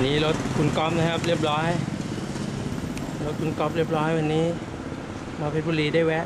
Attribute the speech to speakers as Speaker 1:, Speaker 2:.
Speaker 1: อันนี้รถคุณก๊อฟนะครับ เรียบร้อย รถคุณก๊อฟเรียบร้อยวันนี้ มาเพชรบุรีได้แวะ